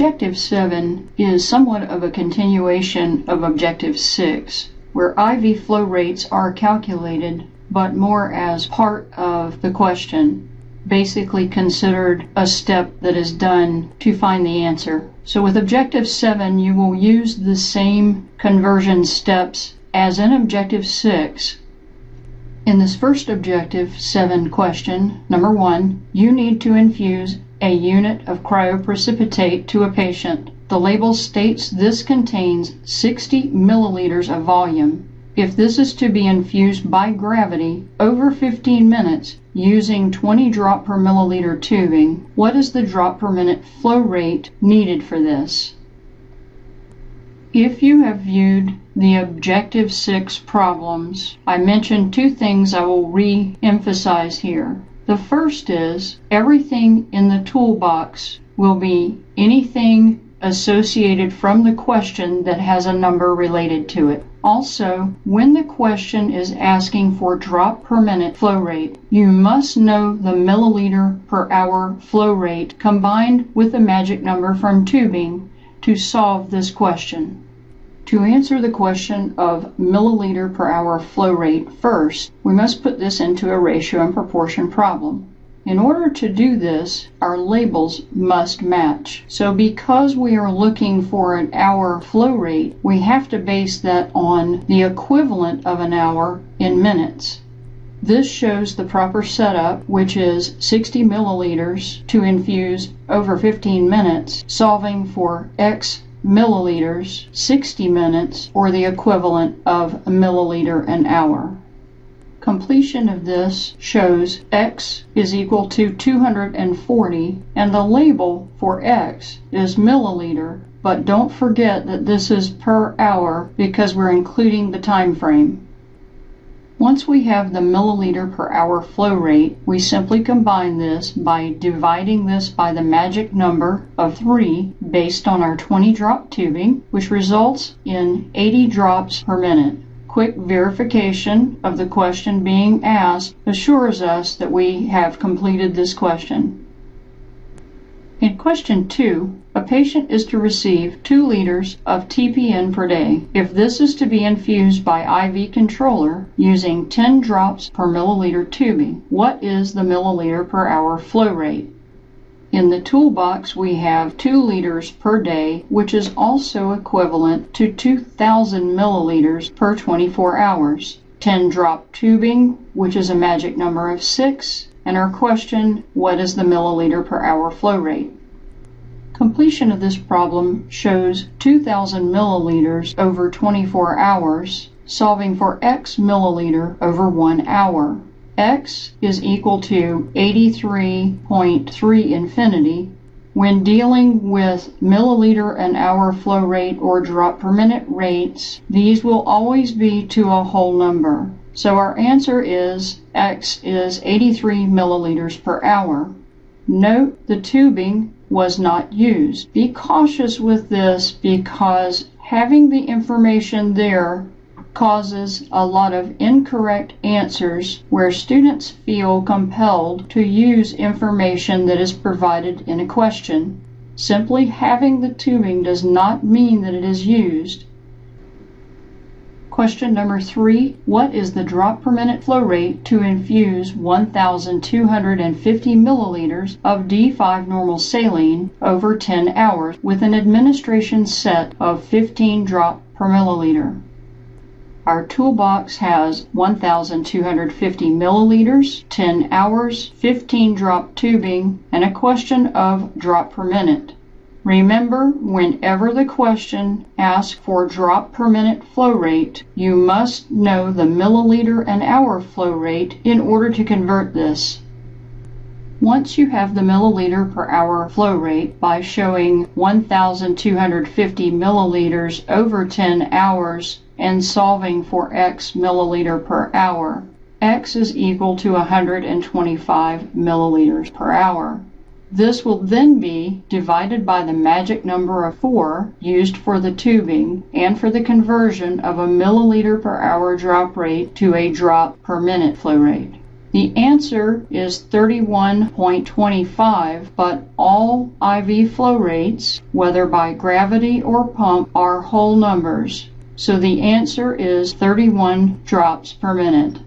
Objective 7 is somewhat of a continuation of Objective 6, where IV flow rates are calculated but more as part of the question, basically considered a step that is done to find the answer. So with Objective 7, you will use the same conversion steps as in Objective 6. In this first Objective 7 question, number 1, you need to infuse a unit of cryoprecipitate to a patient. The label states this contains 60 milliliters of volume. If this is to be infused by gravity over 15 minutes using 20 drop per milliliter tubing, what is the drop per minute flow rate needed for this? If you have viewed the Objective 6 problems, I mentioned two things I will re-emphasize here. The first is everything in the toolbox will be anything associated from the question that has a number related to it. Also, when the question is asking for drop per minute flow rate, you must know the milliliter per hour flow rate combined with the magic number from tubing to solve this question. To answer the question of milliliter per hour flow rate first, we must put this into a ratio and proportion problem. In order to do this, our labels must match. So because we are looking for an hour flow rate, we have to base that on the equivalent of an hour in minutes. This shows the proper setup, which is 60 milliliters to infuse over 15 minutes, solving for X milliliters, 60 minutes, or the equivalent of a milliliter an hour. Completion of this shows x is equal to 240 and the label for x is milliliter, but don't forget that this is per hour because we're including the time frame. Once we have the milliliter per hour flow rate, we simply combine this by dividing this by the magic number of 3 based on our 20 drop tubing, which results in 80 drops per minute quick verification of the question being asked assures us that we have completed this question. In question 2, a patient is to receive 2 liters of TPN per day. If this is to be infused by IV controller using 10 drops per milliliter tubing, what is the milliliter per hour flow rate? In the toolbox we have 2 liters per day, which is also equivalent to 2,000 milliliters per 24 hours. 10 drop tubing, which is a magic number of 6, and our question, what is the milliliter per hour flow rate? Completion of this problem shows 2,000 milliliters over 24 hours, solving for x milliliter over 1 hour x is equal to 83.3 infinity, when dealing with milliliter an hour flow rate or drop per minute rates, these will always be to a whole number. So our answer is x is 83 milliliters per hour. Note the tubing was not used. Be cautious with this because having the information there causes a lot of incorrect answers where students feel compelled to use information that is provided in a question. Simply having the tubing does not mean that it is used. Question number three, what is the drop per minute flow rate to infuse 1,250 milliliters of D5 normal saline over 10 hours with an administration set of 15 drop per milliliter? Our toolbox has 1,250 milliliters, 10 hours, 15 drop tubing, and a question of drop per minute. Remember, whenever the question asks for drop per minute flow rate, you must know the milliliter an hour flow rate in order to convert this. Once you have the milliliter per hour flow rate by showing 1,250 milliliters over 10 hours and solving for x milliliter per hour. x is equal to 125 milliliters per hour. This will then be divided by the magic number of 4 used for the tubing and for the conversion of a milliliter per hour drop rate to a drop per minute flow rate. The answer is 31.25, but all IV flow rates, whether by gravity or pump, are whole numbers. So the answer is 31 drops per minute.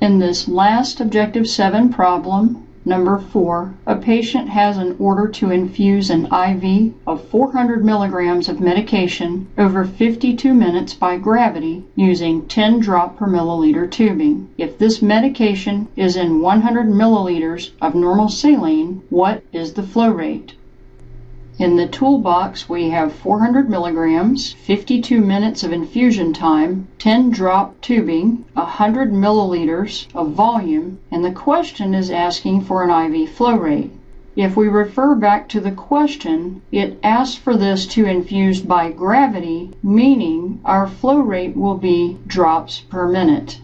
In this last Objective 7 problem, Number four, a patient has an order to infuse an IV of 400 milligrams of medication over 52 minutes by gravity using 10 drop per milliliter tubing. If this medication is in 100 milliliters of normal saline, what is the flow rate? In the toolbox, we have 400 milligrams, 52 minutes of infusion time, 10 drop tubing, 100 milliliters of volume, and the question is asking for an IV flow rate. If we refer back to the question, it asks for this to infuse by gravity, meaning our flow rate will be drops per minute.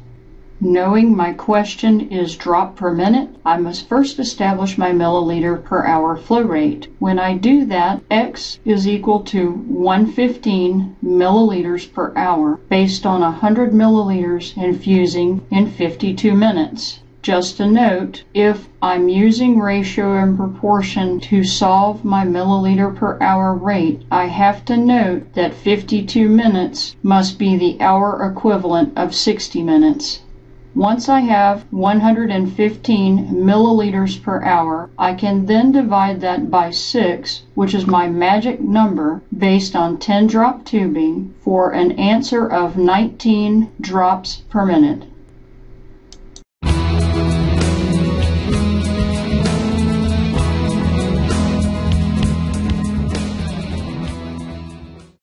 Knowing my question is drop per minute, I must first establish my milliliter per hour flow rate. When I do that, X is equal to 115 milliliters per hour based on 100 milliliters infusing in 52 minutes. Just a note, if I'm using ratio and proportion to solve my milliliter per hour rate, I have to note that 52 minutes must be the hour equivalent of 60 minutes. Once I have 115 milliliters per hour, I can then divide that by 6, which is my magic number based on 10 drop tubing for an answer of 19 drops per minute.